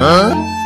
嗯